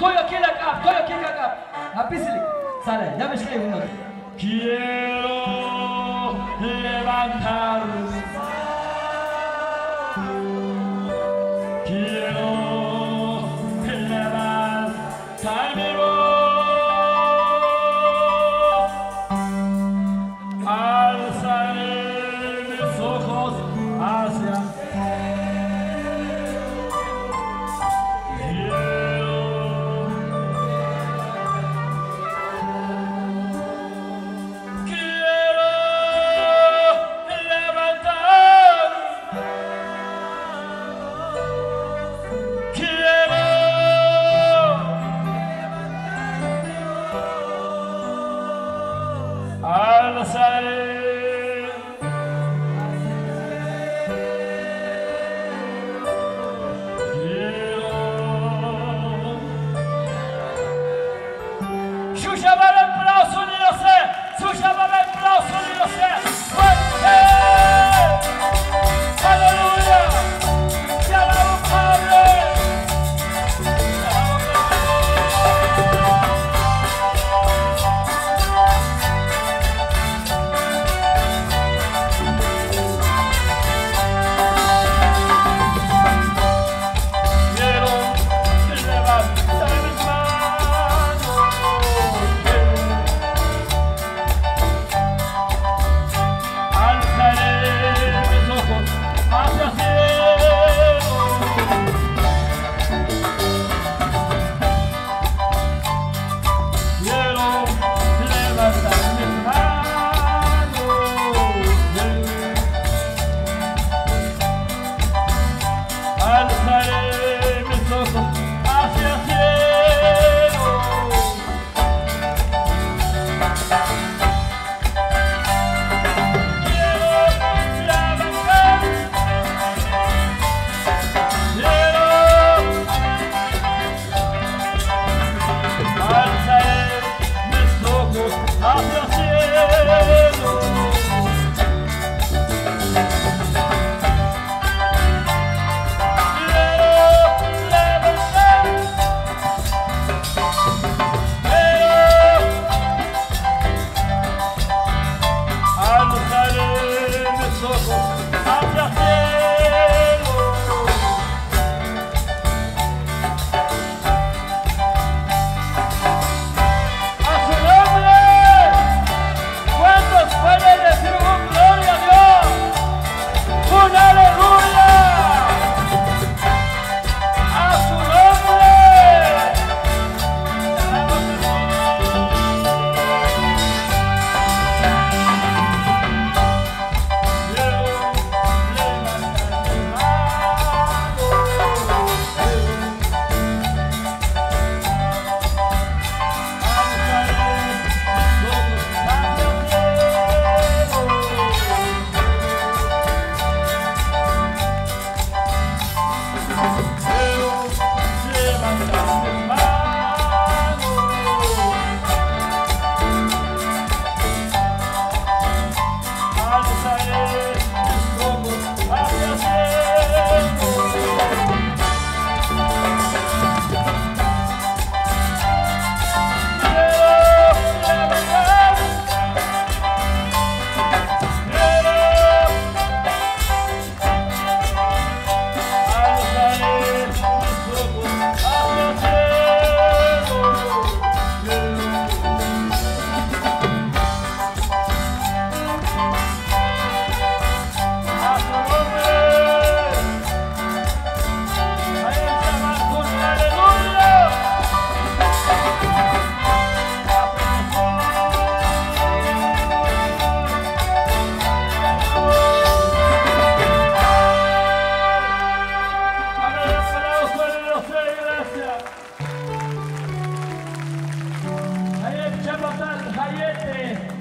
To Toyo kila kap, to toyo kila kap. Napisali. Sana, ja bih šli unot. Kjelo. Suja para el brazo, Dios, suja para el.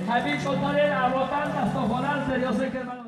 Javier Cotarera, Botandas, Tojonantes, yo sé que...